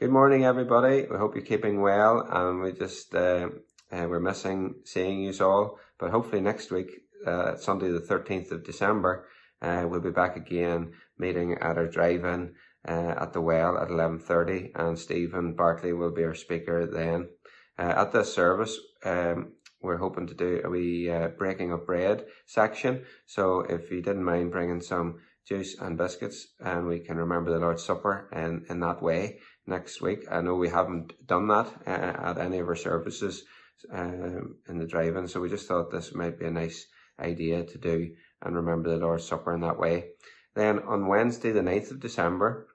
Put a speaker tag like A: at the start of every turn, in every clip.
A: Good morning, everybody. We hope you're keeping well, and we just uh, uh, we're missing seeing you all. But hopefully next week, uh, Sunday the thirteenth of December, uh, we'll be back again meeting at our drive-in uh, at the well at eleven thirty, and Stephen Bartley will be our speaker then. Uh, at this service, um, we're hoping to do a wee uh, breaking of bread section. So if you didn't mind bringing some juice and biscuits, and we can remember the Lord's Supper in, in that way next week. I know we haven't done that uh, at any of our services um, in the drive-in, so we just thought this might be a nice idea to do and remember the Lord's Supper in that way. Then on Wednesday, the 9th of December,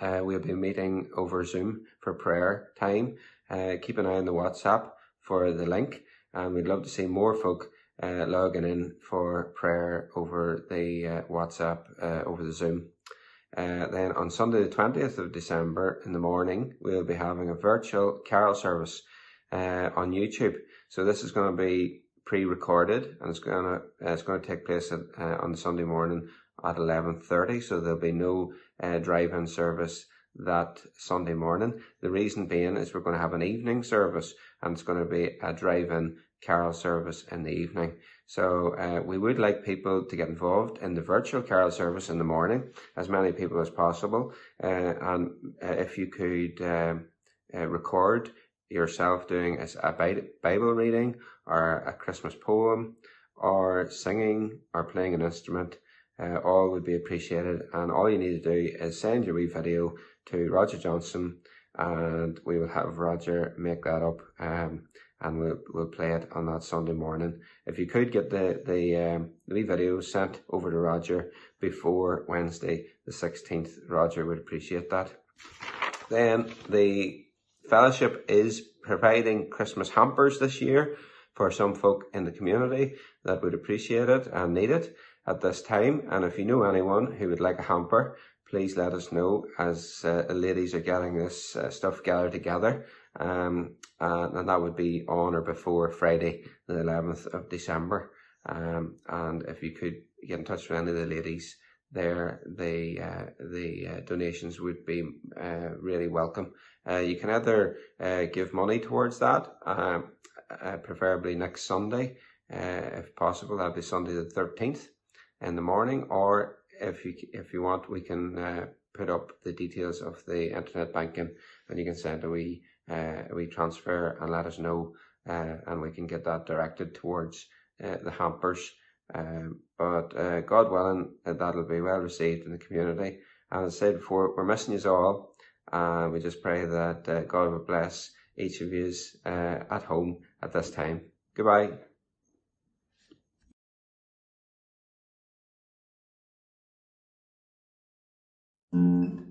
A: uh, we'll be meeting over Zoom for prayer time. Uh, keep an eye on the WhatsApp for the link and we'd love to see more folk uh, logging in for prayer over the uh, WhatsApp, uh, over the Zoom. Uh, then on Sunday, the 20th of December in the morning, we'll be having a virtual carol service uh, on YouTube. So this is going to be pre-recorded and it's going to it's going to take place at, uh, on Sunday morning at 11:30. So there'll be no drive-in service that Sunday morning. The reason being is we're going to have an evening service and it's going to be a drive-in carol service in the evening. So uh, we would like people to get involved in the virtual carol service in the morning, as many people as possible. Uh, and uh, if you could um, uh, record yourself doing a Bible reading or a Christmas poem or singing or playing an instrument, uh, all would be appreciated. And all you need to do is send your wee video to Roger Johnson and we will have Roger make that up. Um, and we'll we'll play it on that Sunday morning. If you could get the the um, the video sent over to Roger before Wednesday the sixteenth, Roger would appreciate that. Then the fellowship is providing Christmas hampers this year for some folk in the community that would appreciate it and need it at this time. And if you know anyone who would like a hamper, please let us know as uh, the ladies are getting this uh, stuff gathered together. Um, uh, and that would be on or before Friday, the 11th of December. Um, and if you could get in touch with any of the ladies there, the uh, the uh, donations would be uh, really welcome. Uh, you can either uh, give money towards that, um, preferably next Sunday, if possible. That'll be Sunday the 13th in the morning, or if you if you want, we can put up the details of the internet banking, and you can send a wee uh, transfer and let us know, uh, and we can get that directed towards uh, the hampers. Um, but uh, God willing, uh, that'll be well received in the community. And as I said before, we're missing you all. Uh, we just pray that uh, God will bless each of you uh, at home at this time. Goodbye. Mm.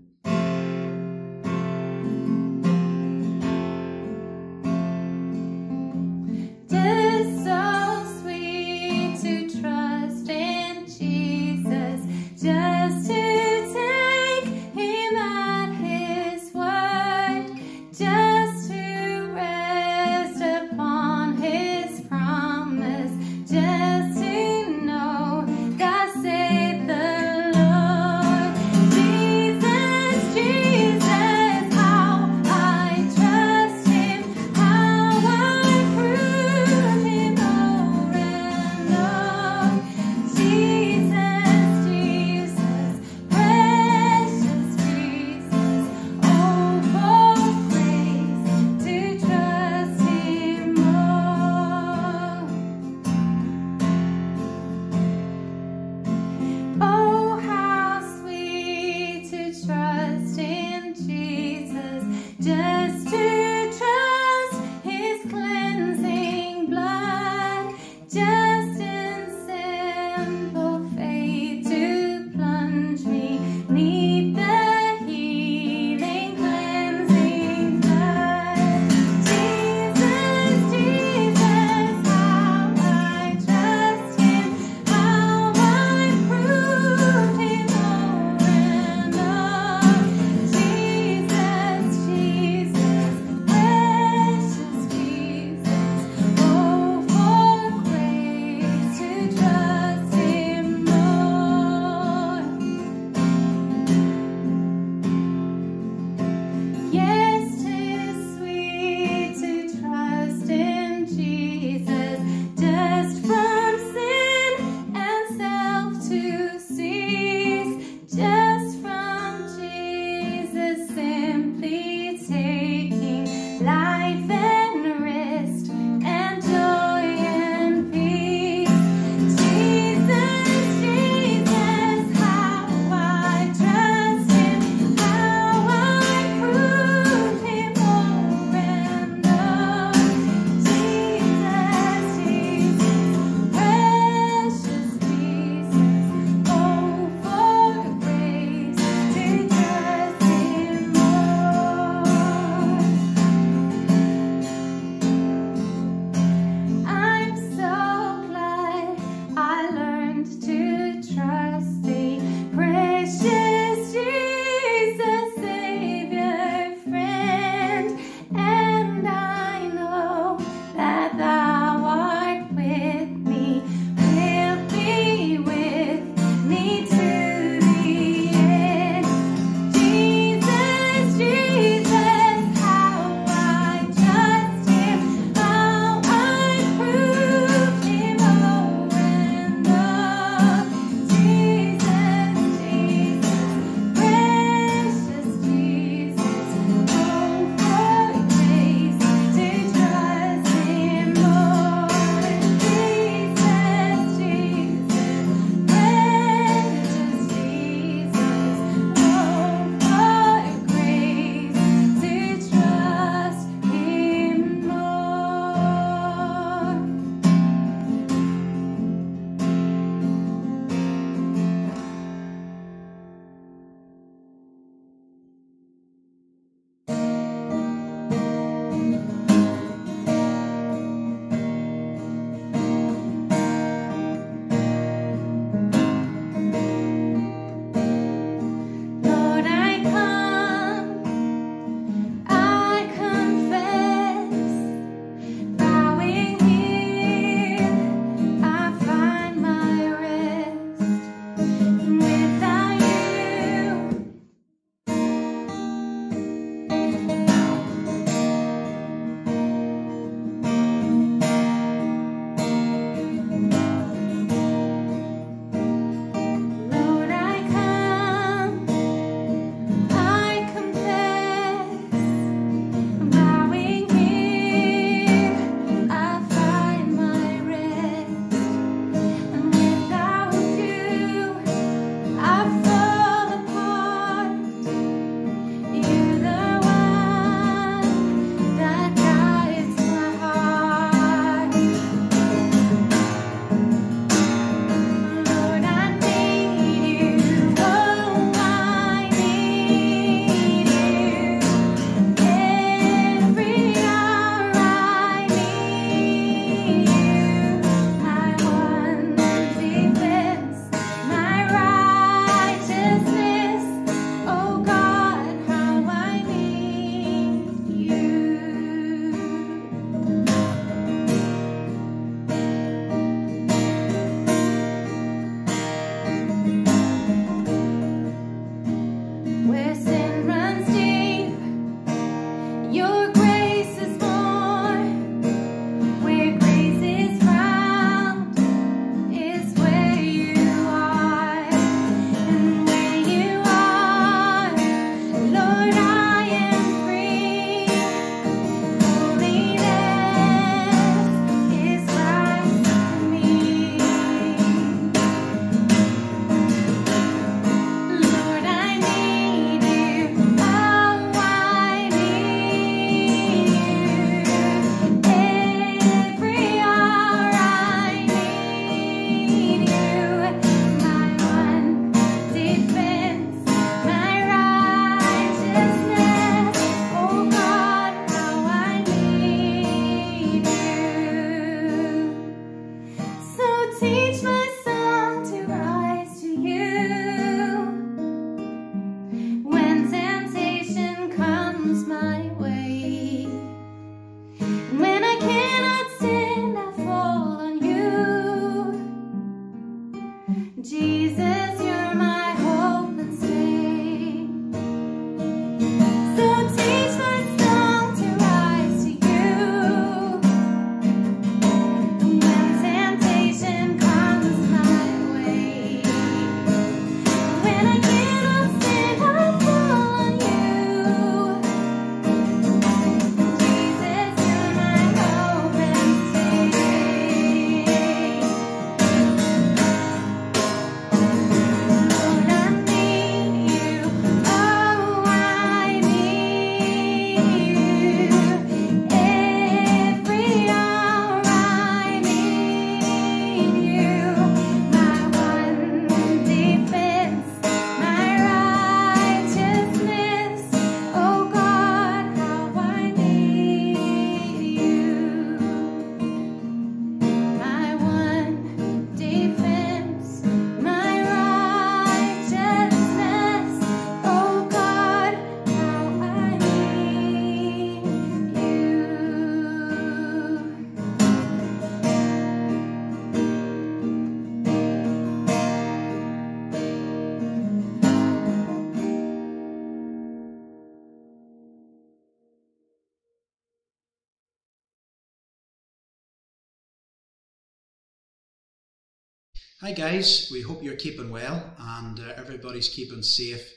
B: Hi, guys. We hope you're keeping well and uh, everybody's keeping safe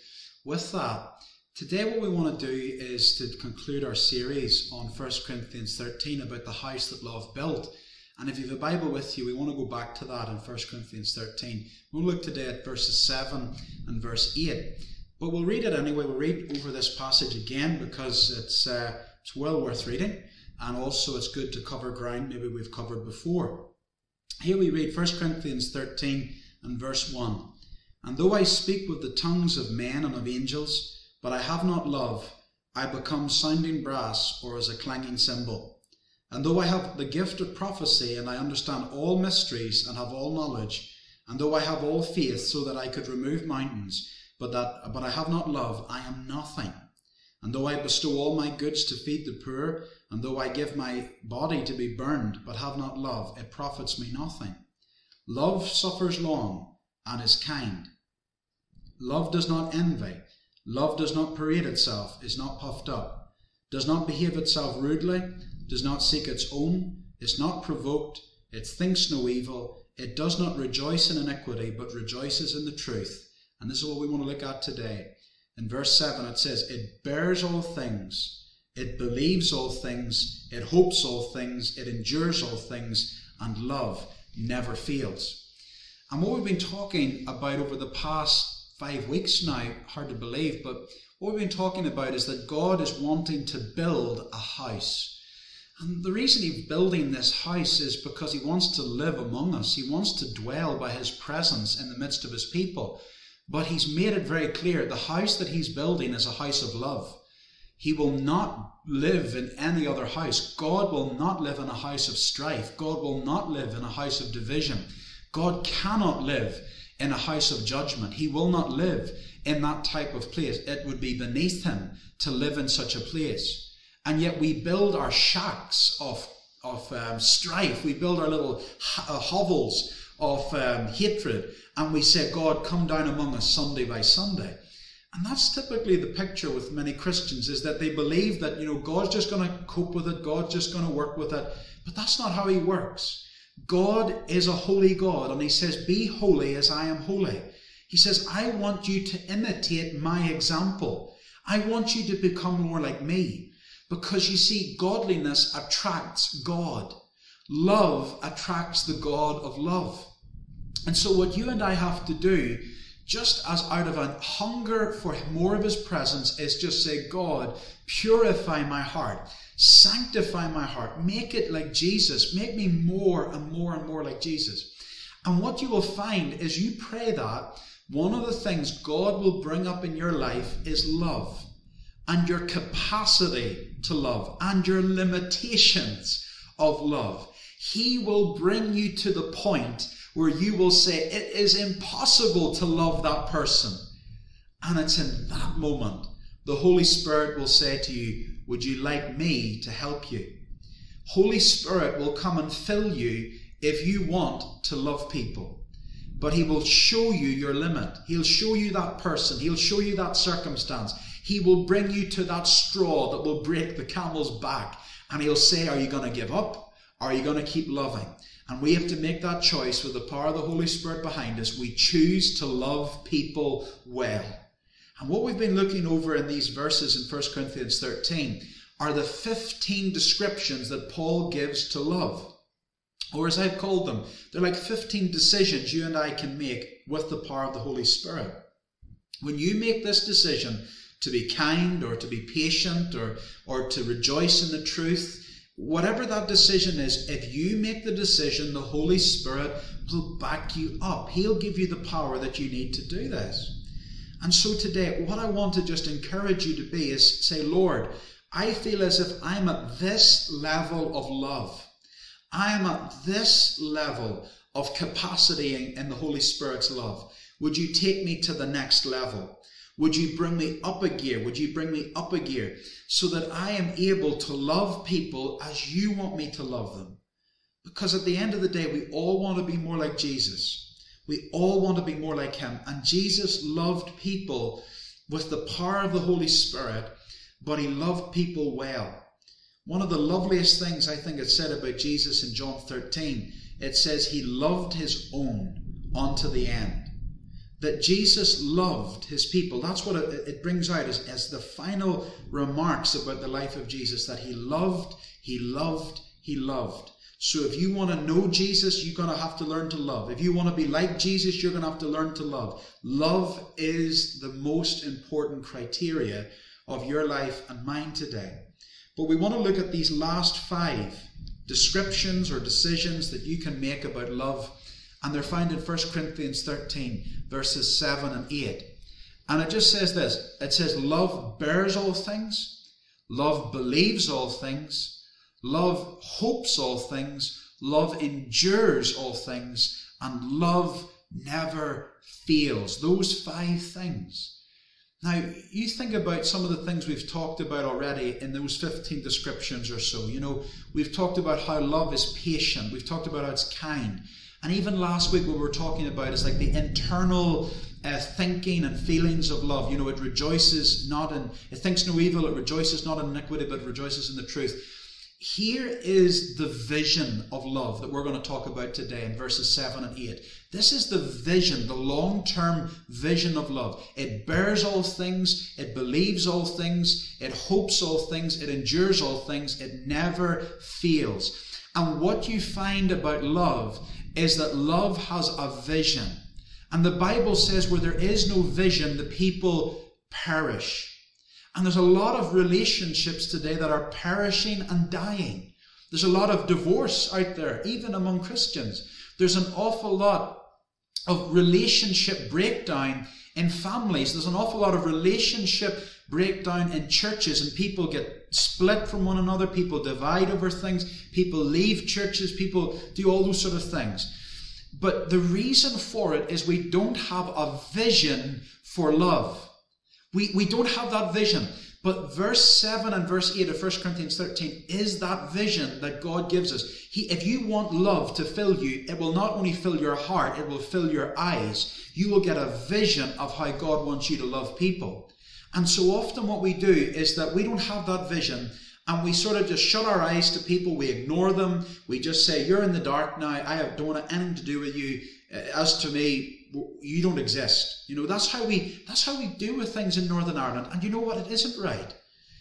B: with that. Today, what we want to do is to conclude our series on 1 Corinthians 13 about the house that love built. And if you have a Bible with you, we want to go back to that in 1 Corinthians 13. We'll look today at verses 7 and verse 8. But we'll read it anyway. We'll read over this passage again because it's, uh, it's well worth reading. And also, it's good to cover ground maybe we've covered before. Here we read 1 Corinthians 13 and verse 1. And though I speak with the tongues of men and of angels, but I have not love, I become sounding brass or as a clanging cymbal. And though I have the gift of prophecy and I understand all mysteries and have all knowledge, and though I have all faith so that I could remove mountains, but that but I have not love, I am nothing. And though I bestow all my goods to feed the poor, and though I give my body to be burned, but have not love, it profits me nothing. Love suffers long and is kind. Love does not envy. Love does not parade itself, is not puffed up, does not behave itself rudely, does not seek its own, is not provoked, it thinks no evil, it does not rejoice in iniquity, but rejoices in the truth. And this is what we want to look at today. In verse 7, it says, It bears all things, it believes all things, it hopes all things, it endures all things, and love never fails. And what we've been talking about over the past five weeks now, hard to believe, but what we've been talking about is that God is wanting to build a house. And the reason he's building this house is because he wants to live among us. He wants to dwell by his presence in the midst of his people. But he's made it very clear the house that he's building is a house of love. He will not live in any other house. God will not live in a house of strife. God will not live in a house of division. God cannot live in a house of judgment. He will not live in that type of place. It would be beneath him to live in such a place. And yet we build our shacks of, of um, strife. We build our little uh, hovels of um, hatred and we say, God, come down among us Sunday by Sunday. And that's typically the picture with many Christians is that they believe that, you know, God's just going to cope with it, God's just going to work with it. But that's not how He works. God is a holy God, and He says, Be holy as I am holy. He says, I want you to imitate my example. I want you to become more like me. Because you see, godliness attracts God. Love attracts the God of love. And so, what you and I have to do, just as out of a hunger for more of His presence, is just say, God, purify my heart, sanctify my heart, make it like Jesus, make me more and more and more like Jesus. And what you will find is you pray that, one of the things God will bring up in your life is love and your capacity to love and your limitations of love. He will bring you to the point where you will say, It is impossible to love that person. And it's in that moment the Holy Spirit will say to you, Would you like me to help you? Holy Spirit will come and fill you if you want to love people. But He will show you your limit. He'll show you that person. He'll show you that circumstance. He will bring you to that straw that will break the camel's back. And He'll say, Are you going to give up? Are you going to keep loving? And we have to make that choice with the power of the Holy Spirit behind us. We choose to love people well. And what we've been looking over in these verses in 1 Corinthians 13 are the 15 descriptions that Paul gives to love. Or as I've called them, they're like 15 decisions you and I can make with the power of the Holy Spirit. When you make this decision to be kind or to be patient or, or to rejoice in the truth, Whatever that decision is, if you make the decision, the Holy Spirit will back you up. He'll give you the power that you need to do this. And so today, what I want to just encourage you to be is say, Lord, I feel as if I'm at this level of love. I am at this level of capacity in the Holy Spirit's love. Would you take me to the next level? Would you bring me up a gear? Would you bring me up a gear so that I am able to love people as you want me to love them? Because at the end of the day, we all want to be more like Jesus. We all want to be more like him. And Jesus loved people with the power of the Holy Spirit, but he loved people well. One of the loveliest things I think it's said about Jesus in John 13, it says he loved his own unto the end. That Jesus loved his people. That's what it, brings out as, as the final remarks about the life of Jesus that he loved, he loved, he loved. So if you want to know Jesus, you're going to have to learn to love. If you want to be like Jesus, you're going to have to learn to love. Love is the most important criteria of your life and mine today. But we want to look at these last five descriptions or decisions that you can make about love. And they're found in 1 Corinthians 13, verses 7 and 8. And it just says this it says, Love bears all things, love believes all things. Love hopes all things, love endures all things, and love never fails. Those five things. Now, you think about some of the things we've talked about already in those 15 descriptions or so. You know, we've talked about how love is patient, we've talked about how it's kind. And even last week, what we were talking about is like the internal uh, thinking and feelings of love. You know, it rejoices not in, it thinks no evil, it rejoices not in iniquity, but rejoices in the truth here is the vision of love that we're going to talk about today in verses 7 and 8. This is the vision, the long term vision of love. It bears all things, it believes all things, it hopes all things, it endures all things, it never fails. And what you find about love is that love has a vision. And the Bible says where there is no vision, the people perish. And there's a lot of relationships today that are perishing and dying. There's a lot of divorce out there, even among Christians. There's an awful lot of relationship breakdown in families. There's an awful lot of relationship breakdown in churches, and people get split from one another. People divide over things. People leave churches. People do all those sort of things. But the reason for it is we don't have a vision for love. We, we don't have that vision. But verse 7 and verse 8 of 1 Corinthians 13 is that vision that God gives us. He, if you want love to fill you, it will not only fill your heart, it will fill your eyes. You will get a vision of how God wants you to love people. And so often what we do is that we don't have that vision and we sort of just shut our eyes to people, we ignore them, we just say, You're in the dark now, I have don't want anything to do with you. Uh, as to me, you don't exist. You know, that's how we that's how we do with things in Northern Ireland. And you know what? It isn't right.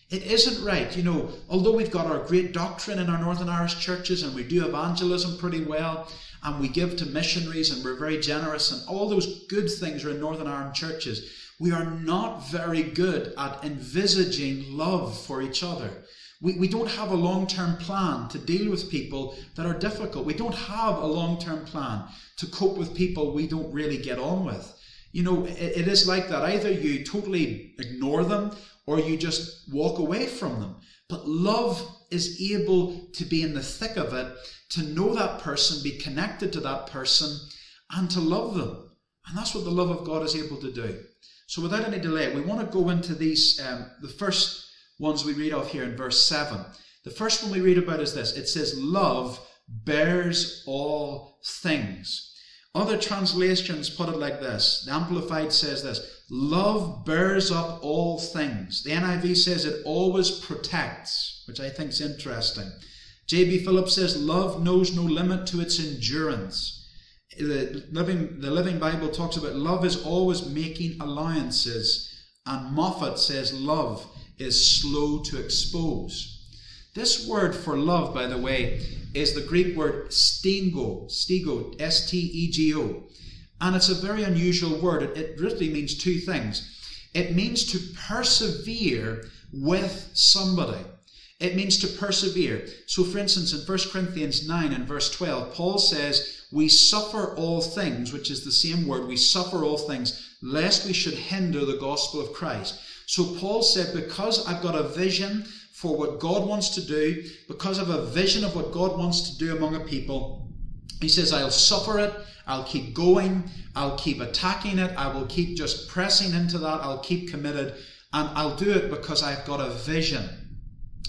B: It isn't right. You know, although we've got our great doctrine in our Northern Irish churches and we do evangelism pretty well and we give to missionaries and we're very generous and all those good things are in Northern Ireland churches, we are not very good at envisaging love for each other. We, we don't have a long term plan to deal with people that are difficult. We don't have a long term plan to cope with people we don't really get on with. You know, it, it is like that. Either you totally ignore them or you just walk away from them. But love is able to be in the thick of it, to know that person, be connected to that person, and to love them. And that's what the love of God is able to do. So, without any delay, we want to go into these, um, the first ones we read of here in verse 7. The first one we read about is this it says, Love bears all things. Other translations put it like this. The Amplified says this Love bears up all things. The NIV says it always protects, which I think is interesting. J.B. Phillips says, Love knows no limit to its endurance. The Living, the Living Bible talks about love is always making alliances. And Moffatt says, Love is slow to expose. This word for love, by the way, is the Greek word stego, stego, S T E G O. And it's a very unusual word. It, really means two things. It means to persevere with somebody. It means to persevere. So, for instance, in 1 Corinthians 9 and verse 12, Paul says, We suffer all things, which is the same word, we suffer all things, lest we should hinder the gospel of Christ. So Paul said, because I've got a vision for what God wants to do, because I've a vision of what God wants to do among a people, he says, I'll suffer it, I'll keep going, I'll keep attacking it, I will keep just pressing into that, I'll keep committed, and I'll do it because I've got a vision.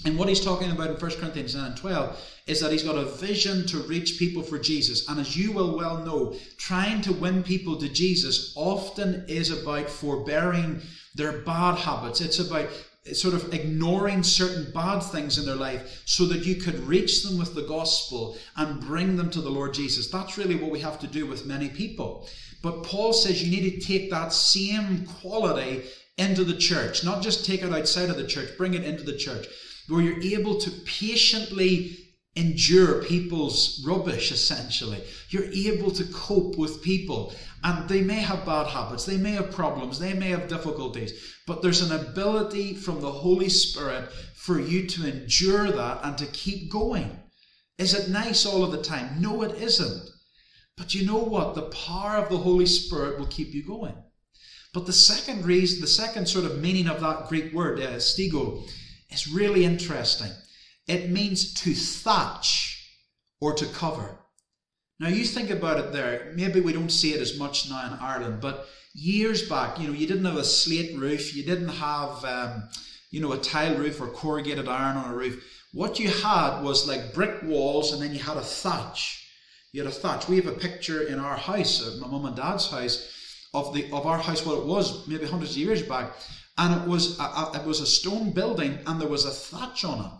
B: And what he's talking about in 1 Corinthians 9 and 12 is that he's got a vision to reach people for Jesus. And as you will well know, trying to win people to Jesus often is about forbearing their bad habits. It's about sort of ignoring certain bad things in their life so that you could reach them with the gospel and bring them to the Lord Jesus. That's really what we have to do with many people. But Paul says you need to take that same quality into the church, not just take it outside of the church, bring it into the church, where you're able to patiently endure people's rubbish, essentially. You're able to cope with people. And they may have bad habits, they may have problems, they may have difficulties, but there's an ability from the Holy Spirit for you to endure that and to keep going. Is it nice all of the time? No, it isn't. But you know what? The power of the Holy Spirit will keep you going. But the second reason, the second sort of meaning of that Greek word, uh, is really interesting. It means to thatch or to cover. Now you think about it there, maybe we don't see it as much now in Ireland, but years back, you know, you didn't have a slate roof, you didn't have, um, you know, a tile roof or corrugated iron on a roof. What you had was like brick walls and then you had a thatch. You had a thatch. We have a picture in our house, my mum and dad's house, of the of our house, what it was maybe hundreds of years back, and it was a, a, it was a stone building and there was a thatch on it.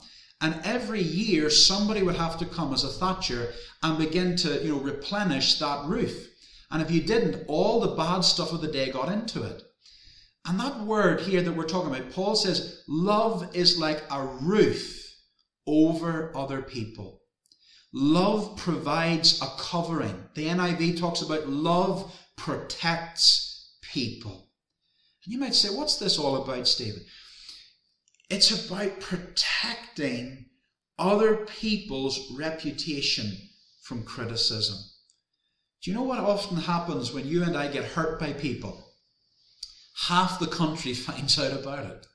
B: And every year somebody would have to come as a thatcher and begin to, you know, replenish that roof. And if you didn't, all the bad stuff of the day got into it. And that word here that we're talking about, Paul says, love is like a roof over other people. Love provides a covering. The NIV talks about love protects people. You might say, what's this all about, Stephen? It's about protecting other people's reputation from criticism. Do you know what often happens when you and I get hurt by people? Half the country finds out about it.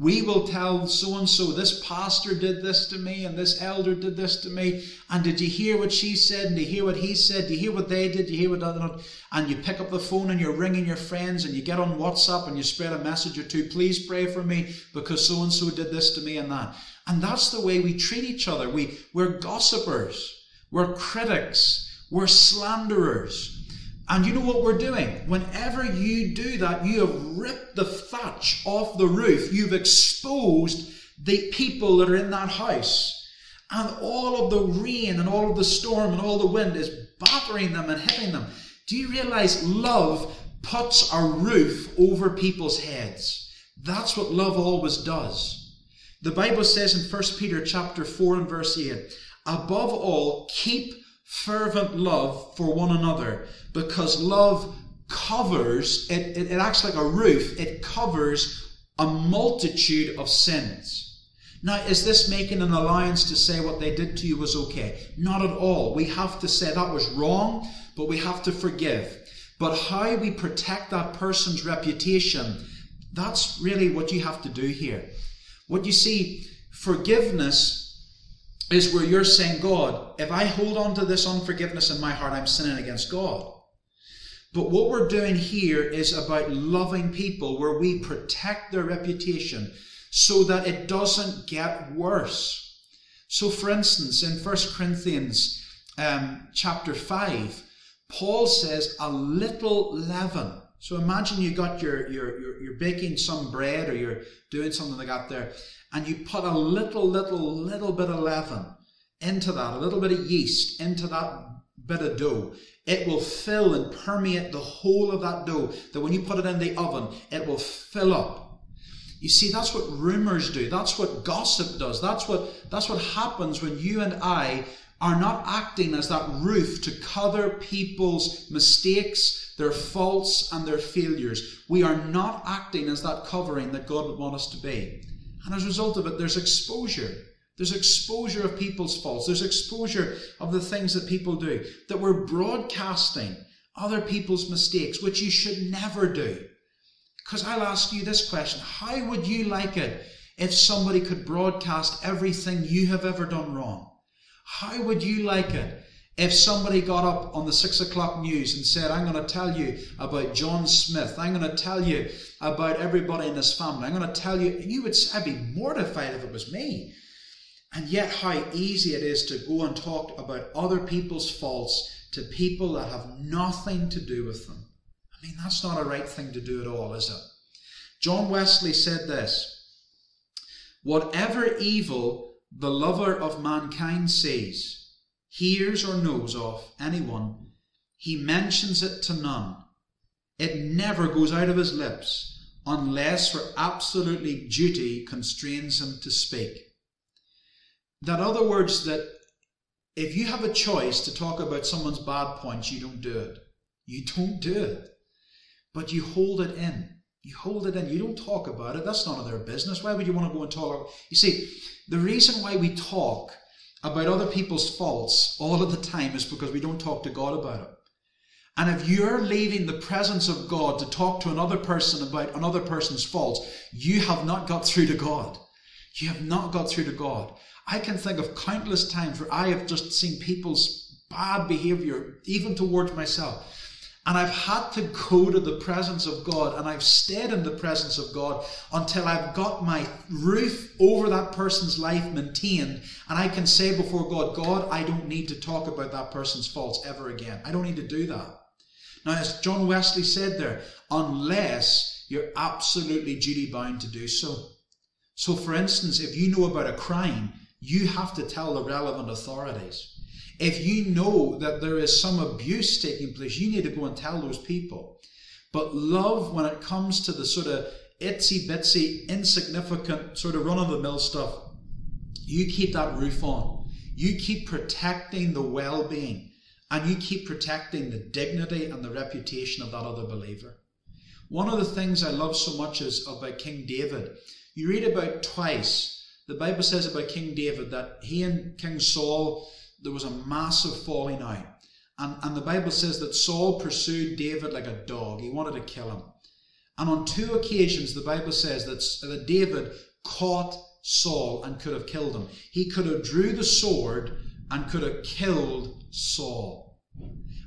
B: We will tell so and so, this pastor did this to me and this elder did this to me. And did you hear what she said? And did you hear what he said? Did you hear what they did? Did you hear what other? And you pick up the phone and you're ringing your friends and you get on WhatsApp and you spread a message or two. Please pray for me because so and so did this to me and that. And that's the way we treat each other. We, we're gossipers. We're critics. We're slanderers. And you know what we're doing? Whenever you do that, you have ripped the thatch off the roof. You've exposed the people that are in that house. And all of the rain and all of the storm and all the wind is battering them and hitting them. Do you realize love puts a roof over people's heads? That's what love always does. The Bible says in 1 Peter chapter 4 and verse 8, above all, keep fervent love for one another because love covers, it, it, it acts like a roof, it covers a multitude of sins. Now, is this making an alliance to say what they did to you was okay? Not at all. We have to say that was wrong, but we have to forgive. But how we protect that person's reputation, that's really what you have to do here. What you see, forgiveness is where you're saying, God, if I hold on to this unforgiveness in my heart, I'm sinning against God. But what we're doing here is about loving people where we protect their reputation so that it doesn't get worse. So, for instance, in 1 Corinthians um, chapter 5, Paul says, a little leaven. So imagine you got your, your, your, you're baking some bread or you're doing something like that there and you put a little, little, little bit of leaven into that, a little bit of yeast into that bit of dough, it will fill and permeate the whole of that dough. That when you put it in the oven, it will fill up. You see, that's what rumors do. That's what gossip does. That's what, that's what happens when you and I are not acting as that roof to cover people's mistakes, their faults, and their failures. We are not acting as that covering that God would want us to be. And as a result of it, there's exposure. There's exposure of people's faults. There's exposure of the things that people do. That we're broadcasting other people's mistakes, which you should never do. Because I'll ask you this question How would you like it if somebody could broadcast everything you have ever done wrong? How would you like it if somebody got up on the six o'clock news and said, I'm going to tell you about John Smith, I'm going to tell you about everybody in this family, I'm going to tell you, you would, I'd be mortified if it was me. And yet, how easy it is to go and talk about other people's faults to people that have nothing to do with them. I mean, that's not a right thing to do at all, is it? John Wesley said this Whatever evil the lover of mankind sees, hears, or knows of anyone, he mentions it to none. It never goes out of his lips unless for absolutely duty constrains him to speak. That other words that if you have a choice to talk about someone's bad points, you don't do it. You don't do it. But you hold it in. You hold it in. You don't talk about it. That's none of their business. Why would you want to go and talk? You see, the reason why we talk about other people's faults all of the time is because we don't talk to God about it. And if you're leaving the presence of God to talk to another person about another person's faults, you have not got through to God. You have not got through to God. I can think of countless times where I have just seen people's bad behavior, even towards myself. And I've had to go to the presence of God and I've stayed in the presence of God until I've got my roof over that person's life maintained. And I can say before God, God, I don't need to talk about that person's faults ever again. I don't need to do that. Now, as John Wesley said there, unless you're absolutely duty bound to do so. So, for instance, if you know about a crime, you have to tell the relevant authorities. If you know that there is some abuse taking place, you need to go and tell those people. But love, when it comes to the sort of itsy bitsy, insignificant, sort of run of the mill stuff, you keep that roof on. You keep protecting the well being and you keep protecting the dignity and the reputation of that other believer. One of the things I love so much is about King David. You read about twice, the Bible says about King David that he and King Saul, there was a massive falling out. And, and the Bible says that Saul pursued David like a dog. He wanted to kill him. And on two occasions, the Bible says that, that David caught Saul and could have killed him. He could have drew the sword and could have killed Saul.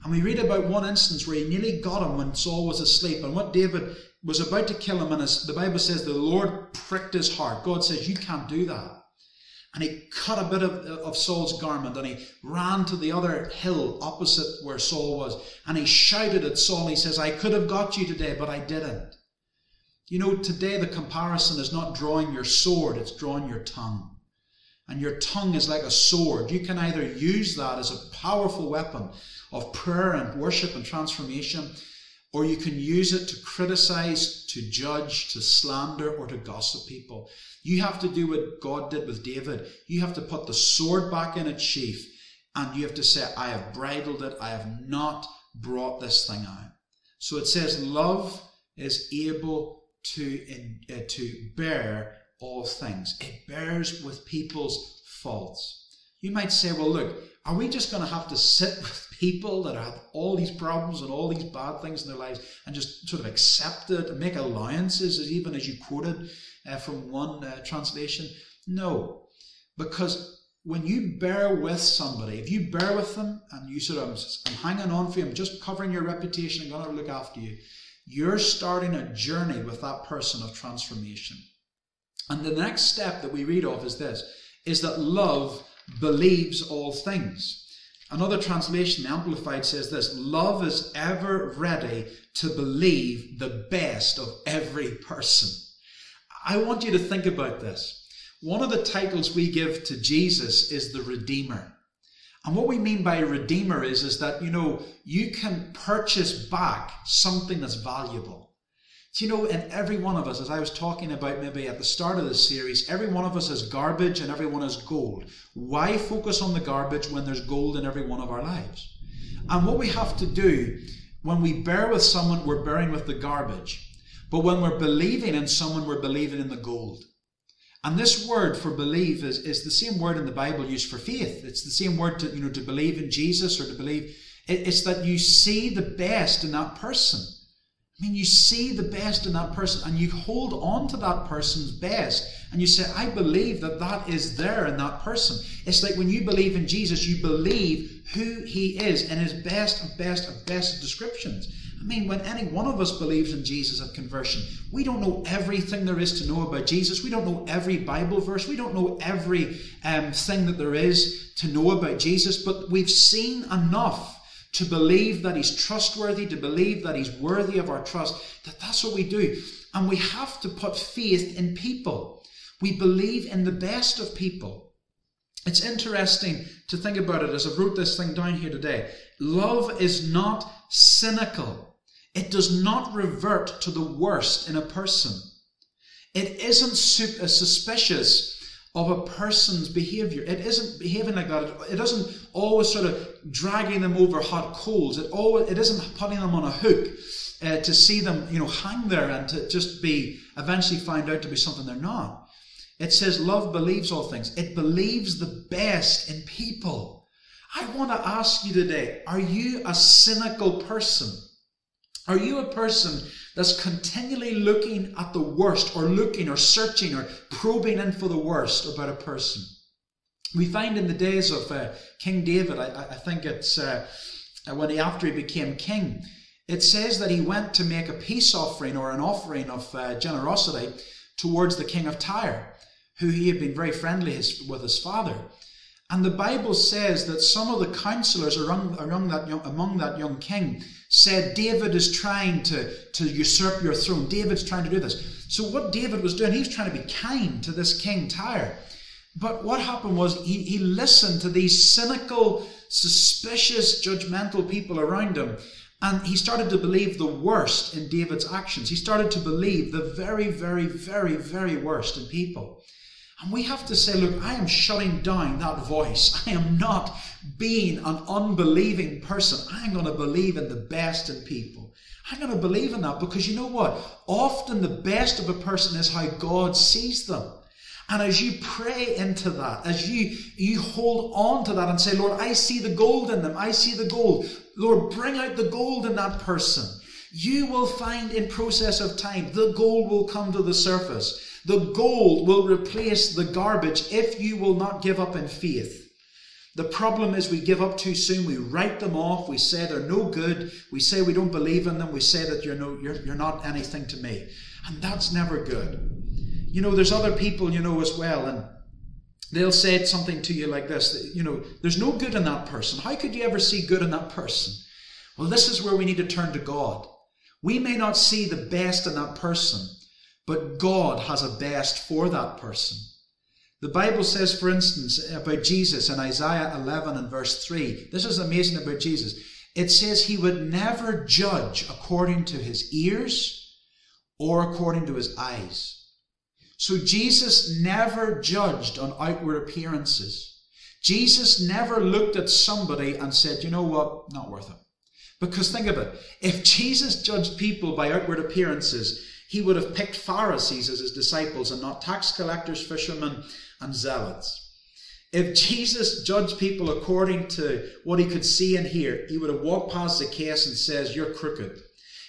B: And we read about one instance where he nearly got him when Saul was asleep. And what David was about to kill him, and his, the Bible says the Lord pricked his heart. God says, You can't do that. And he cut a bit of, of Saul's garment and he ran to the other hill opposite where Saul was. And he shouted at Saul. He says, I could have got you today, but I didn't. You know, today the comparison is not drawing your sword, it's drawing your tongue and your tongue is like a sword. You can either use that as a powerful weapon of prayer and worship and transformation, or you can use it to criticize, to judge, to slander, or to gossip people. You have to do what God did with David. You have to put the sword back in its sheath, and you have to say, I have bridled it, I have not brought this thing out. So it says, love is able to, uh, to bear all things. It bears with people's faults. You might say, well, look, are we just going to have to sit with people that have all these problems and all these bad things in their lives and just sort of accept it and make alliances, as even as you quoted uh, from one uh, translation? No, because when you bear with somebody, if you bear with them and you sort of, I'm hanging on for you, I'm just covering your reputation, I'm going to look after you, you're starting a journey with that person of transformation. And the next step that we read of is this is that love believes all things. Another translation, Amplified, says this Love is ever ready to believe the best of every person. I want you to think about this. One of the titles we give to Jesus is the Redeemer. And what we mean by Redeemer is, is that, you know, you can purchase back something that's valuable. You know, in every one of us, as I was talking about maybe at the start of this series, every one of us has garbage and everyone has gold. Why focus on the garbage when there's gold in every one of our lives? And what we have to do when we bear with someone, we're bearing with the garbage. But when we're believing in someone, we're believing in the gold. And this word for believe is, is the same word in the Bible used for faith. It's the same word to, you know, to believe in Jesus or to believe. It's that you see the best in that person. I mean, you see the best in that person and you hold on to that person's best and you say, I believe that that is there in that person. It's like when you believe in Jesus, you believe who he is in his best and best and best descriptions. I mean, when any one of us believes in Jesus at conversion, we don't know everything there is to know about Jesus. We don't know every Bible verse. We don't know every um, thing that there is to know about Jesus, but we've seen enough to believe that He's trustworthy, to believe that He's worthy of our trust, that that's what we do. And we have to put faith in people. We believe in the best of people. It's interesting to think about it as I wrote this thing down here today. Love is not cynical. It does not revert to the worst in a person. It isn't uh, suspicious of a person's behavior. It isn't behaving like that. It, it isn't always sort of dragging them over hot coals. It always, it isn't putting them on a hook uh, to see them, you know, hang there and to just be eventually find out to be something they're not. It says love believes all things. It believes the best in people. I want to ask you today, are you a cynical person? Are you a person that's continually looking at the worst or looking or searching or probing in for the worst about a person? We find in the days of uh, King David, I, I think it's uh, when he, after he became king, it says that he went to make a peace offering or an offering of uh, generosity towards the king of Tyre, who he had been very friendly his, with his father. And the Bible says that some of the counselors around, around that young, among that young king said, David is trying to, to usurp your throne. David's trying to do this. So what David was doing, he was trying to be kind to this king Tyre. But what happened was he, he listened to these cynical, suspicious, judgmental people around him. And he started to believe the worst in David's actions. He started to believe the very, very, very, very worst in people. And we have to say, look, I am shutting down that voice. I am not being an unbelieving person. I'm going to believe in the best in people. I'm going to believe in that because you know what? Often the best of a person is how God sees them. And as you pray into that, as you, you hold on to that and say, Lord, I see the gold in them. I see the gold. Lord, bring out the gold in that person. You will find in process of time, the gold will come to the surface. The gold will replace the garbage if you will not give up in faith. The problem is we give up too soon. We write them off. We say they're no good. We say we don't believe in them. We say that you're, no, you're, you're not anything to me. And that's never good. You know, there's other people, you know, as well, and they'll say something to you like this you know, there's no good in that person. How could you ever see good in that person? Well, this is where we need to turn to God. We may not see the best in that person, but God has a best for that person. The Bible says, for instance, about Jesus in Isaiah 11 and verse 3. This is amazing about Jesus. It says he would never judge according to his ears or according to his eyes. So Jesus never judged on outward appearances. Jesus never looked at somebody and said, you know what, not worth it. Because think of it. If Jesus judged people by outward appearances, he would have picked Pharisees as his disciples and not tax collectors, fishermen, and zealots. If Jesus judged people according to what he could see and hear, he would have walked past Zacchaeus and says, You're crooked.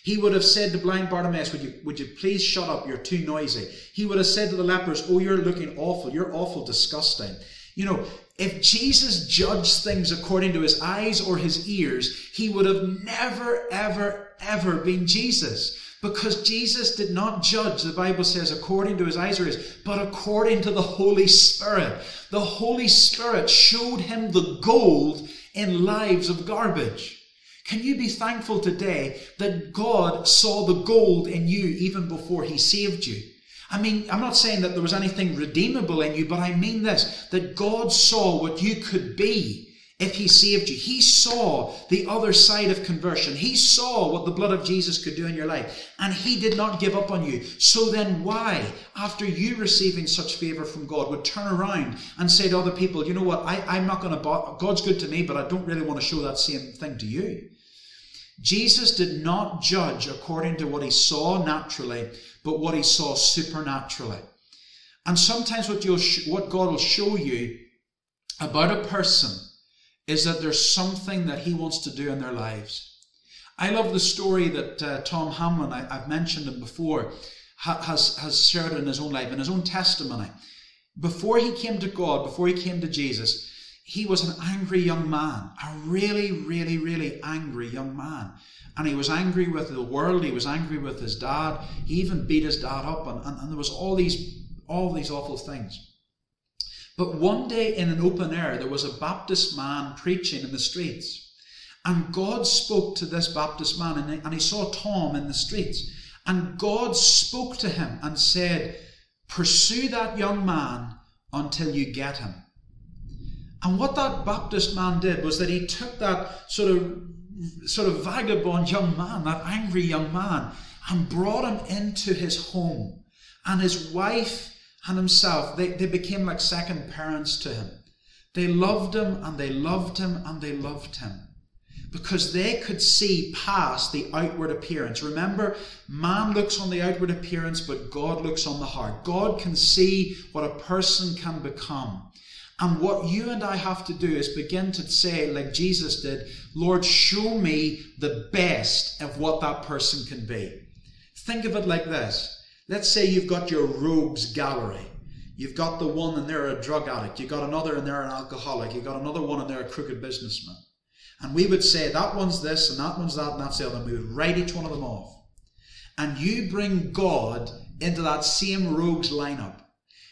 B: He would have said to blind Bartimaeus, would you, would you please shut up? You're too noisy. He would have said to the lepers, Oh, you're looking awful. You're awful disgusting. You know, if Jesus judged things according to his eyes or his ears, he would have never, ever, ever been Jesus. Because Jesus did not judge, the Bible says, according to his eyes or his, but according to the Holy Spirit. The Holy Spirit showed him the gold in lives of garbage. Can you be thankful today that God saw the gold in you even before he saved you? I mean, I'm not saying that there was anything redeemable in you, but I mean this, that God saw what you could be if he saved you. He saw the other side of conversion. He saw what the blood of Jesus could do in your life. And he did not give up on you. So then why, after you receiving such favor from God, would turn around and say to other people, you know what, I, I'm not going to, God's good to me, but I don't really want to show that same thing to you. Jesus did not judge according to what he saw naturally, but what he saw supernaturally. And sometimes what, you'll what God will show you about a person is that there's something that he wants to do in their lives. I love the story that uh, Tom Hamlin, I, have mentioned him before, ha, has, has shared in his own life, in his own testimony. Before he came to God, before he came to Jesus, he was an angry young man, a really, really, really angry young man. And he was angry with the world, he was angry with his dad, he even beat his dad up, and, and, and there was all these all these awful things. But one day in an open air, there was a Baptist man preaching in the streets. And God spoke to this Baptist man, and he saw Tom in the streets. And God spoke to him and said, Pursue that young man until you get him. And what that Baptist man did was that he took that sort of sort of vagabond young man, that angry young man, and brought him into his home. And his wife and himself, they, they became like second parents to him. They loved him and they loved him and they loved him because they could see past the outward appearance. Remember, man looks on the outward appearance, but God looks on the heart. God can see what a person can become. And what you and I have to do is begin to say, like Jesus did, Lord, show me the best of what that person can be. Think of it like this. Let's say you've got your rogues gallery. You've got the one and they're a drug addict. You've got another and they're an alcoholic. You've got another one and they're a crooked businessman. And we would say that one's this and that one's that and that's the other. And we would write each one of them off. And you bring God into that same rogues lineup.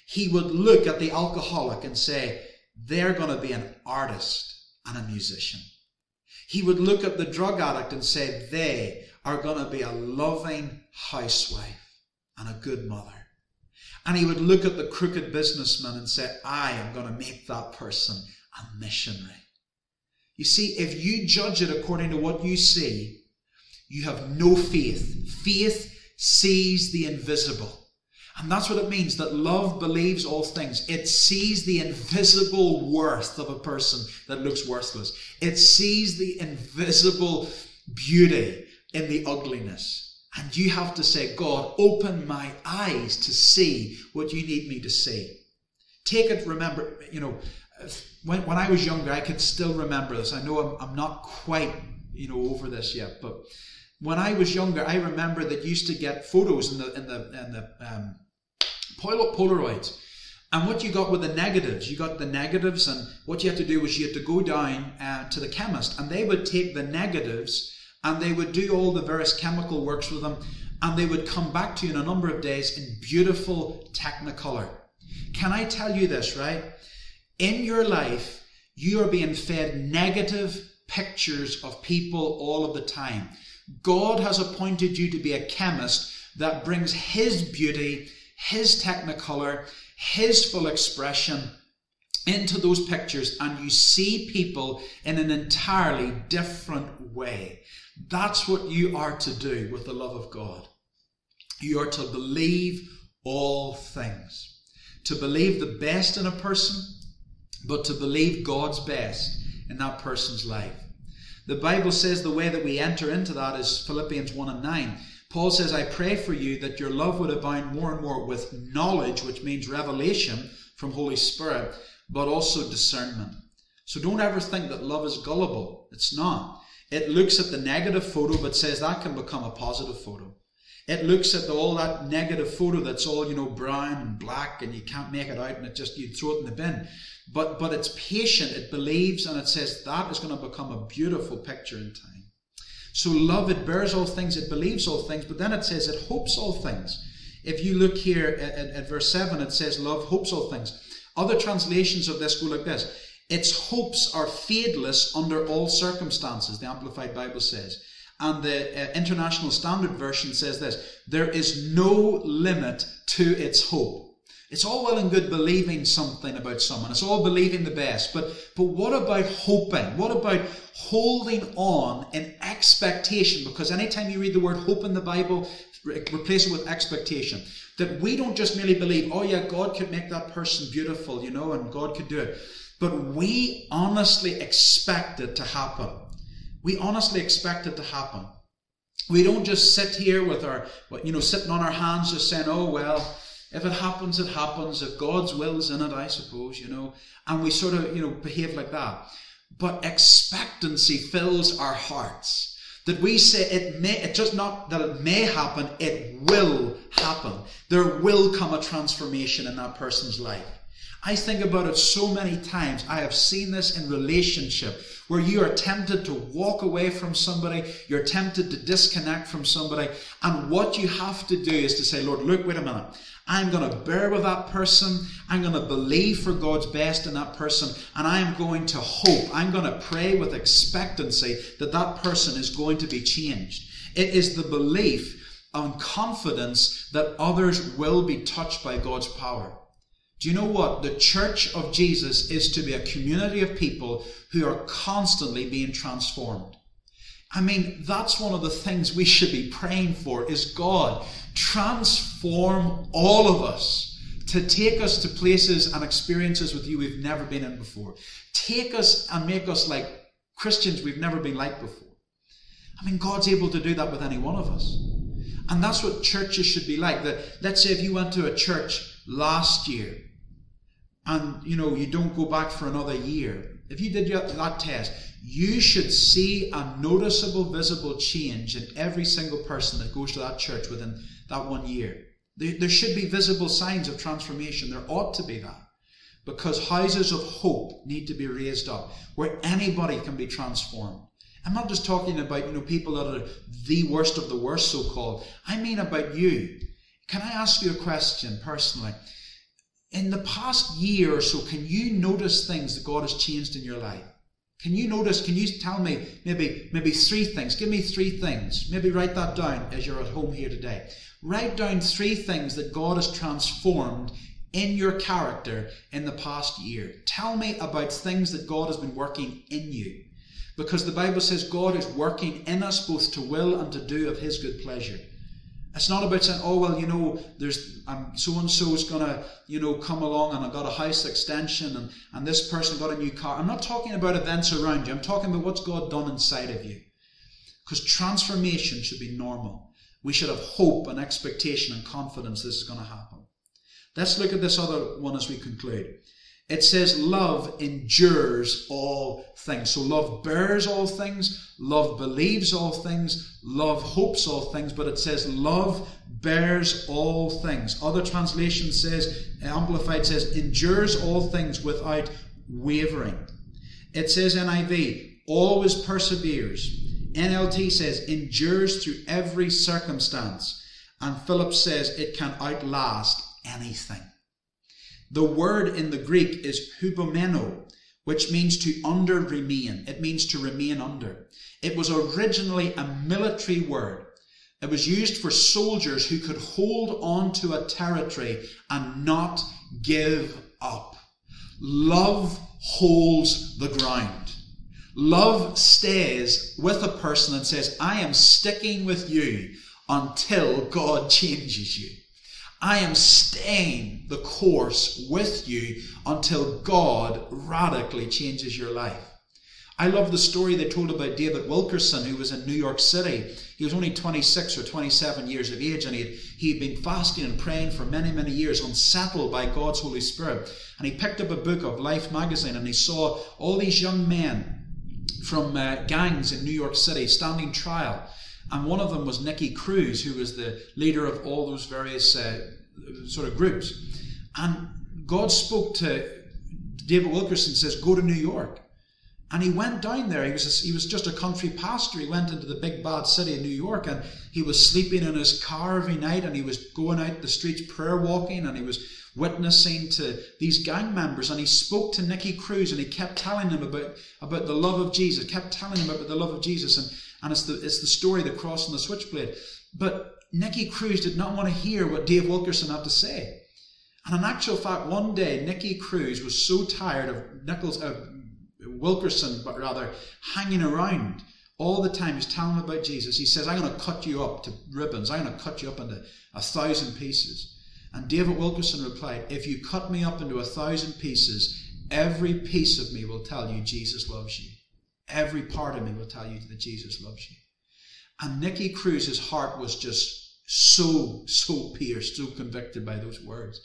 B: He would look at the alcoholic and say, they're going to be an artist and a musician. He would look at the drug addict and say, they are going to be a loving housewife and a good mother. And he would look at the crooked businessman and say, I am going to make that person a missionary. You see, if you judge it according to what you see, you have no faith. Faith sees the invisible. And that's what it means that love believes all things. It sees the invisible worth of a person that looks worthless. It sees the invisible beauty in the ugliness. And you have to say, God, open my eyes to see what you need me to see. Take it, remember, you know, when, when I was younger, I can still remember this. I know I'm, I'm not quite, you know, over this yet, but when I was younger, I remember that used to get photos in the in the in the um, Polaroids. And what you got were the negatives. You got the negatives, and what you had to do was you had to go down uh, to the chemist, and they would take the negatives and they would do all the various chemical works with them, and they would come back to you in a number of days in beautiful technicolor. Can I tell you this, right? In your life, you are being fed negative pictures of people all of the time. God has appointed you to be a chemist that brings His beauty, His technicolor, His full expression into those pictures, and you see people in an entirely different way. That's what you are to do with the love of God. You are to believe all things. To believe the best in a person, but to believe God's best in that person's life. The Bible says the way that we enter into that is Philippians 1 and 9. Paul says, I pray for you that your love would abound more and more with knowledge, which means revelation from Holy Spirit, but also discernment. So don't ever think that love is gullible. It's not. It looks at the negative photo but says that can become a positive photo. It looks at all that negative photo that's all, you know, brown and black and you can't make it out and it just, you throw it in the bin. But, but it's patient, it believes, and it says that is going to become a beautiful picture in time. So love, it bears all things, it believes all things, but then it says it hopes all things. If you look here at, at, at verse 7, it says love hopes all things. Other translations of this go like this its hopes are fadeless under all circumstances, the Amplified Bible says. And the uh, International Standard Version says this there is no limit to its hope. It's all well and good believing something about someone. It's all believing the best. But, but what about hoping? What about holding on in expectation? Because anytime you read the word hope in the Bible, replace it with expectation. That we don't just merely believe, oh yeah, God could make that person beautiful, you know, and God could do it. But we honestly expect it to happen. We honestly expect it to happen. We don't just sit here with our, you know, sitting on our hands just saying, oh, well, if it happens, it happens. If God's will's in it, I suppose, you know, and we sort of, you know, behave like that. But expectancy fills our hearts. That we say it may, it just not that it may happen, it will happen. There will come a transformation in that person's life. I think about it so many times. I have seen this in relationship where you are tempted to walk away from somebody, you're tempted to disconnect from somebody, and what you have to do is to say, Lord, look, wait a minute. I'm going to bear with that person. I'm going to believe for God's best in that person. And I am going to hope. I'm going to pray with expectancy that that person is going to be changed. It is the belief and confidence that others will be touched by God's power. Do you know what? The church of Jesus is to be a community of people who are constantly being transformed. I mean, that's one of the things we should be praying for is God, transform all of us to take us to places and experiences with you we've never been in before. Take us and make us like Christians we've never been like before. I mean, God's able to do that with any one of us. And that's what churches should be like. That let's say if you went to a church last year and you know you don't go back for another year, if you did that test, you should see a noticeable, visible change in every single person that goes to that church within that one year. There, should be visible signs of transformation. There ought to be that. Because houses of hope need to be raised up where anybody can be transformed. I'm not just talking about, you know, people that are the worst of the worst, so called. I mean about you. Can I ask you a question personally? In the past year or so, can you notice things that God has changed in your life? Can you notice, can you tell me maybe maybe three things? Give me three things. Maybe write that down as you're at home here today. Write down three things that God has transformed in your character in the past year. Tell me about things that God has been working in you. Because the Bible says God is working in us both to will and to do of His good pleasure. It's not about saying, oh, well, you know, there's so and so is going to, you know, come along and I got a house extension and, and this person got a new car. I'm not talking about events around you. I'm talking about what's God done inside of you. Because transformation should be normal. We should have hope and expectation and confidence this is going to happen. Let's look at this other one as we conclude. It says love endures all things. So love bears all things, love believes all things, love hopes all things, but it says love bears all things. Other translation says, Amplified says, endures all things without wavering. It says NIV, always perseveres. NLT says, endures through every circumstance. And Phillips says, it can outlast anything. The word in the Greek is hupomeno, which means to under remain. It means to remain under. It was originally a military word. It was used for soldiers who could hold on to a territory and not give up. Love holds the ground. Love stays with a person and says, I am sticking with you until God changes you. I am staying the course with you until God radically changes your life. I love the story they told about David Wilkerson, who was in New York City. He was only 26 or 27 years of age, and he had, he had been fasting and praying for many, many years, unsettled by God's Holy Spirit. And he picked up a book of Life magazine and he saw all these young men from uh, gangs in New York City standing trial. And one of them was Nicky Cruz, who was the leader of all those various uh, sort of groups. And God spoke to David Wilkerson, says, Go to New York. And he went down there. He was, a, he was just a country pastor. He went into the big bad city of New York and he was sleeping in his car every night and he was going out the streets prayer walking and he was witnessing to these gang members and he spoke to Nicky Cruz and he kept telling him about, about the love of Jesus, kept telling him about the love of Jesus. And and it's the, it's the story, the cross and the switchblade. But Nicky Cruz did not want to hear what Dave Wilkerson had to say. And in actual fact, one day, Nicky Cruz was so tired of Nichols, uh, Wilkerson, but rather hanging around all the time. He's telling him about Jesus. He says, I'm going to cut you up to ribbons. I'm going to cut you up into a thousand pieces. And David Wilkerson replied, If you cut me up into a thousand pieces, every piece of me will tell you Jesus loves you. Every part of me will tell you that Jesus loves you. And Nicky Cruz's heart was just so, so pierced, so convicted by those words.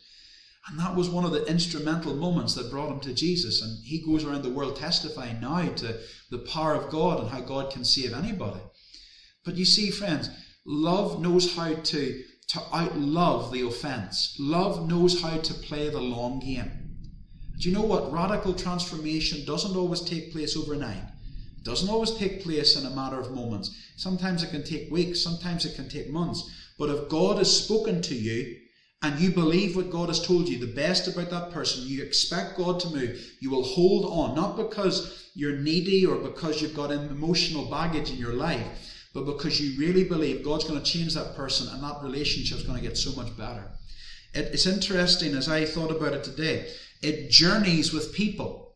B: And that was one of the instrumental moments that brought him to Jesus. And he goes around the world testifying now to the power of God and how God can save anybody. But you see, friends, love knows how to, to outlove the offense. Love knows how to play the long game. Do you know what? Radical transformation doesn't always take place overnight doesn't always take place in a matter of moments. Sometimes it can take weeks, sometimes it can take months. But if God has spoken to you and you believe what God has told you, the best about that person, you expect God to move, you will hold on, not because you're needy or because you've got emotional baggage in your life, but because you really believe God's going to change that person and that relationship is going to get so much better. It, it's interesting as I thought about it today, it journeys with people.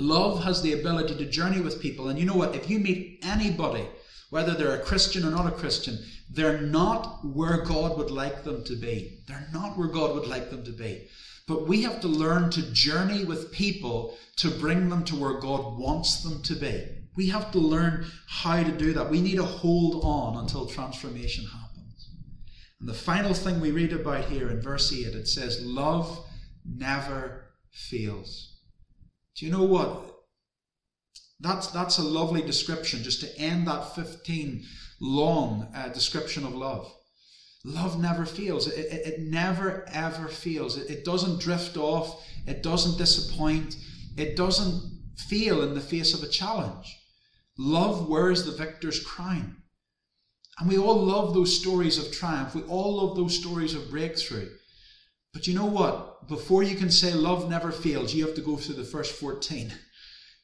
B: Love has the ability to journey with people. And you know what? If you meet anybody, whether they're a Christian or not a Christian, they're not where God would like them to be. They're not where God would like them to be. But we have to learn to journey with people to bring them to where God wants them to be. We have to learn how to do that. We need to hold on until transformation happens. And the final thing we read about here in verse 8 it says, Love never fails. Do you know what? That's, that's a lovely description just to end that 15 long uh, description of love. Love never fails. It, it, it never ever fails. It, it doesn't drift off. It doesn't disappoint. It doesn't fail in the face of a challenge. Love wears the victor's crown. And we all love those stories of triumph. We all love those stories of breakthrough. But you know what? Before you can say love never fails, you have to go through the first 14.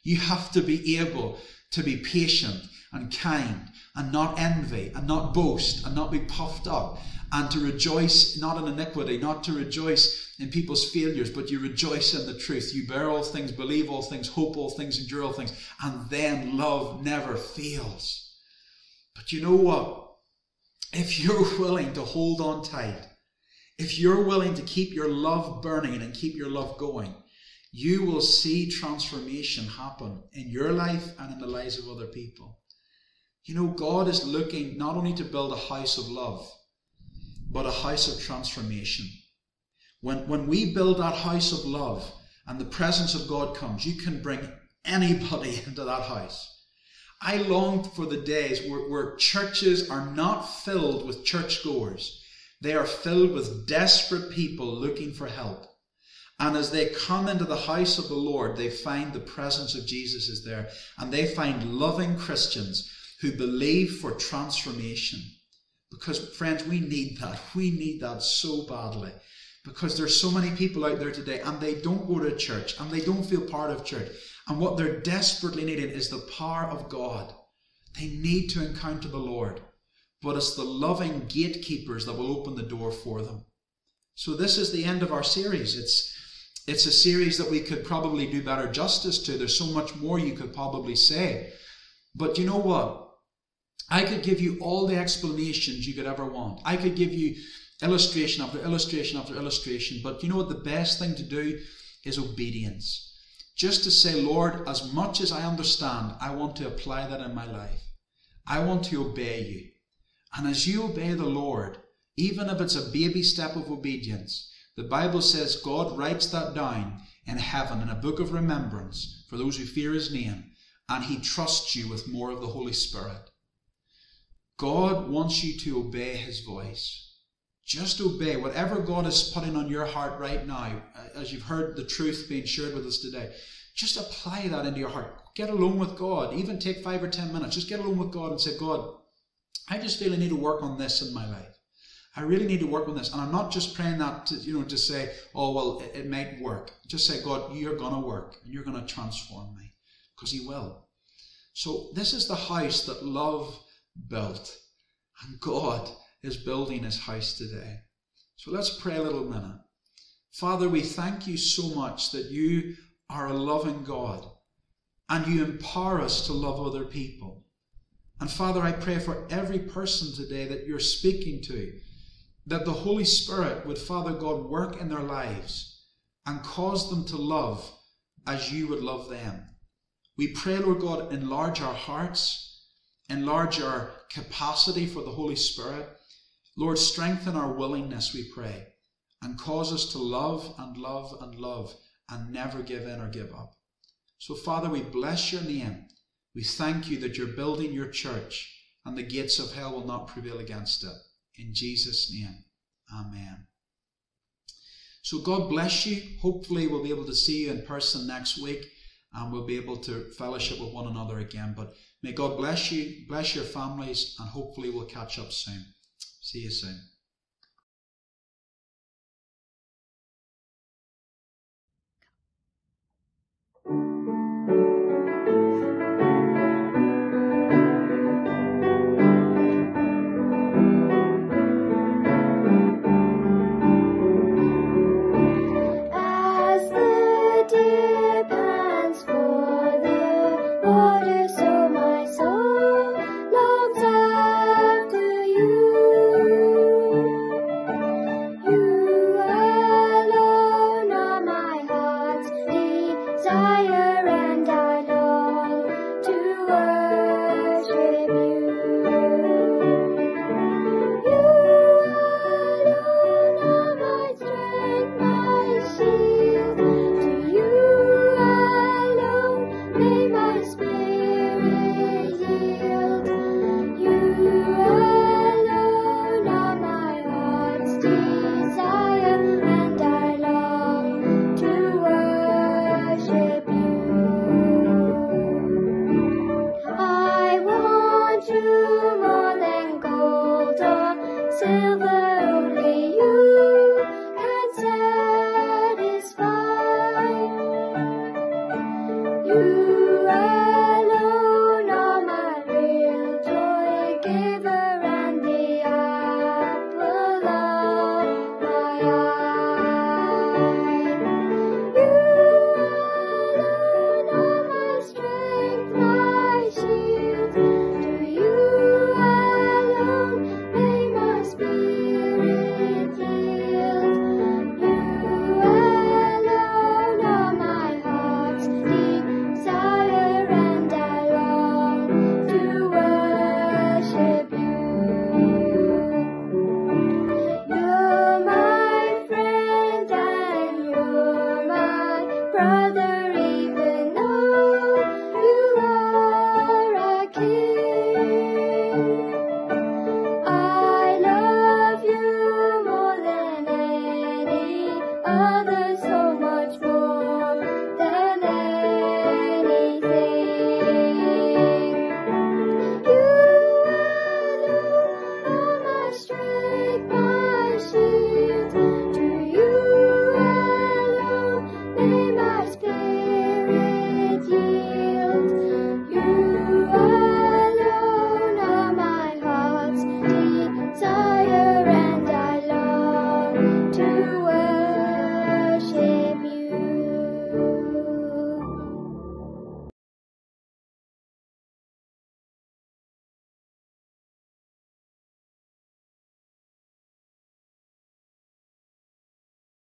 B: You have to be able to be patient and kind and not envy and not boast and not be puffed up and to rejoice not in iniquity, not to rejoice in people's failures, but you rejoice in the truth. You bear all things, believe all things, hope all things, endure all things, and then love never fails. But you know what? If you're willing to hold on tight, if you're willing to keep your love burning and keep your love going, you will see transformation happen in your life and in the lives of other people. You know, God is looking not only to build a house of love, but a house of transformation. When, when we build that house of love and the presence of God comes, you can bring anybody into that house. I long for the days where, where churches are not filled with churchgoers. They are filled with desperate people looking for help. And as they come into the house of the Lord, they find the presence of Jesus is there. And they find loving Christians who believe for transformation. Because, friends, we need that. We need that so badly. Because there's so many people out there today and they don't go to church and they don't feel part of church. And what they're desperately needing is the power of God. They need to encounter the Lord. But it's the loving gatekeepers that will open the door for them. So this is the end of our series. It's it's a series that we could probably do better justice to. There's so much more you could probably say. But you know what? I could give you all the explanations you could ever want. I could give you illustration after illustration after illustration. But you know what? The best thing to do is obedience. Just to say, Lord, as much as I understand, I want to apply that in my life. I want to obey you. And as you obey the Lord, even if it's a baby step of obedience, the Bible says God writes that down in heaven in a book of remembrance for those who fear his name, and he trusts you with more of the Holy Spirit. God wants you to obey his voice. Just obey whatever God is putting on your heart right now, uh, as you've heard the truth being shared with us today. Just apply that into your heart. Get alone with God. Even take five or ten minutes. Just get alone with God and say, God, I just feel I need to work on this in my life. I really need to work on this. And I'm not just praying that to, you know, to say, oh, well, it, it might work. Just say, God, you're going to work and you're going to transform me because He will. So this is the house that love built. And God is building His house today. So let's pray a little minute. Father, we thank you so much that you are a loving God and you empower us to love other people. And Father, I pray for every person today that you're speaking to that the Holy Spirit would, Father God, work in their lives and cause them to love as you would love them. We pray, Lord God, enlarge our hearts, enlarge our capacity for the Holy Spirit. Lord, strengthen our willingness, we pray, and cause us to love and love and love and never give in or give up. So, Father, we bless your name. We thank you that you're building your church and the gates of hell will not prevail against it. In Jesus' name, Amen. So God bless you. Hopefully, we'll be able to see you in person next week and we'll be able to fellowship with one another again. But may God bless you, bless your families, and hopefully, we'll catch up soon. See you soon.
C: You.